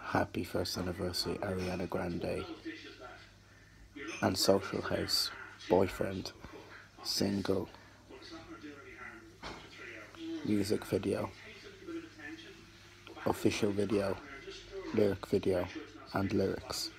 Happy first anniversary, Ariana Grande. And Social House, Boyfriend, Single, Music Video, Official Video, Lyric Video, and Lyrics.